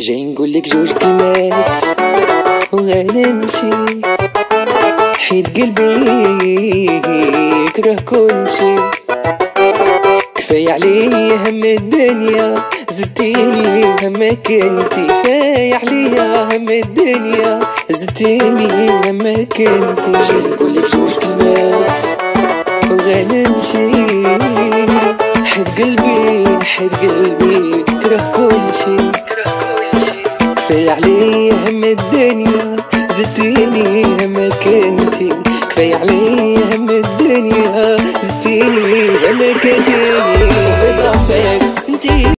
جاي نقولك جوج كلمات وغنمشي حيد قلبي يكره كل شي كفاية عليا هم الدنيا زدتيني همك انتي كفاية عليا هم الدنيا زدتيني همك انتي جاي نقولك وغنمشي حيت قلبي حيت قلبي كره كل شي. كره كل شي كفاية عليا هم الدنيا زدتيني همك انتي كفاية عليا هم الدنيا زدتيني همك انتي